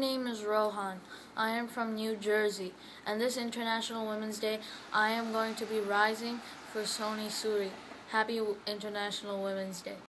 My name is Rohan. I am from New Jersey, and this International Women's Day, I am going to be rising for Soni Sori. Happy International Women's Day.